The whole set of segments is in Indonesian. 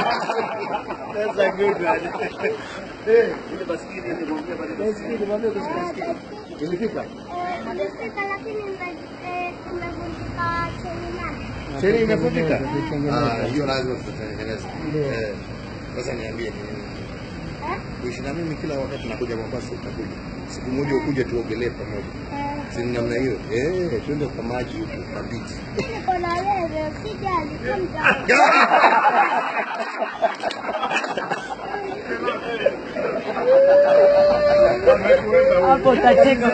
That's a good one. Eh, ile baskeli nilimwambia bali baskeli mwambie kuhusu baskeli. Ilifika. Nimefika lakini eh, tumevunjika cheni nane. Cheni imevunjika. Ah, hiyo lazima tutatengeneza. Eh. Sasa niambie ni nini? Eh? Kuishi na mimi kila wakati nakuja Mombasa utakuja. siku moja ukuja tuogelee pamoja, sini namna hiyo eh? Twende kwa maji huko mabichi. Hapo utacheka.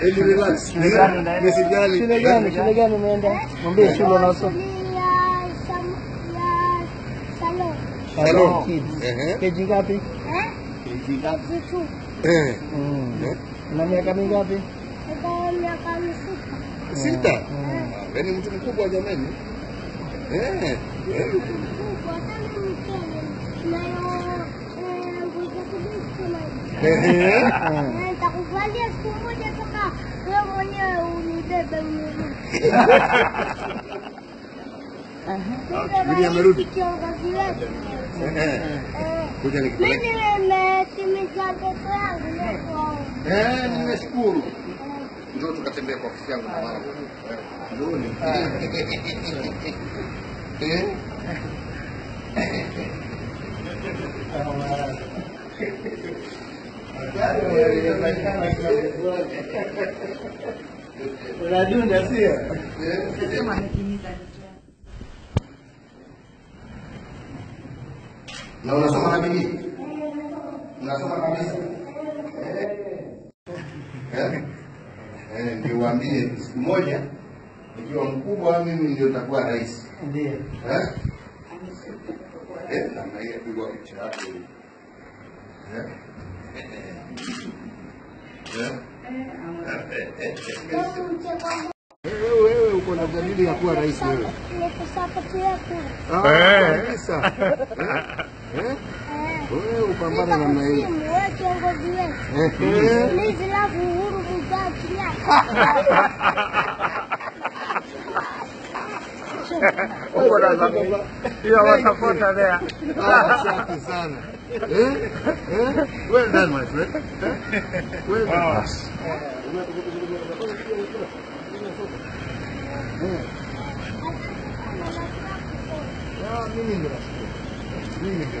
Eli, relax. Shule gani? Shule gani? Shule gani umeenda? Mwambie shule unaosoma. Salon. Salon. Keji ngapi? Keji ngapi? Eh? Keji tu. Eh. Mm. Eh. Una miaka mingapi? Sita. Mm. Ah, Wewe ni mtu mkubwa jamani. Eh. Eh. Eh. Mm. Eh, Nitakuvalia siku moja toka wewe mwenyewe unibebe unirudi. Mimi amerudi. Kiongozi wetu. Kuja Mimi Eh, nimeshukuru. Njoo tukatembea kwa ofisi yangu na mama. Eh, Njooni. Eh? Unadunda sio? Na unasoma na bidii? Unasoma kabisa? Eh? Eh, ndio waambie siku moja nikiwa mkubwa mimi ndio nitakuwa rais. Ndio. Eh? Eh, namna hiyo pigwa picha yako hiyo. Eh? Eh? Leo mcheko Wewe uko na dalili ya kuwa rais wewe. nikusapotia kura. Ah, kabisa. Eh? Wewe upambane namna hiyo. Wewe kiongozi wetu. Mimi lafu Uhuru Kenyatta. Hiyo wasapota there. Ah, Asante sana. Eh? Eh? Well done my friend. Well done. Ah, mimi ndio. Mimi ndio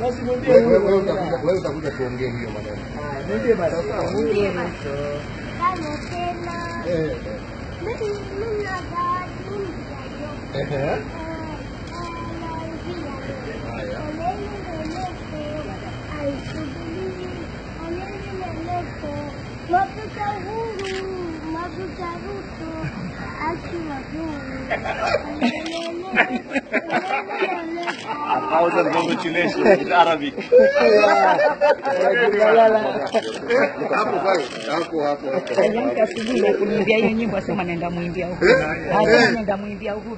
Basi mwambie Wewe utakuja wewe utakuja tuongee hiyo maneno. Ah, Mwambie basi. Kama tena. Eh. eh. Mimi mimi na zawadi ya. Eh. Eh, eh. Mafuta huru, mafuta rutu, aki Order congratulations in Arabic. Hapo pale. Hapo hapo. Nyimbo asema naenda muimbia huko. Hadi muimbia huko.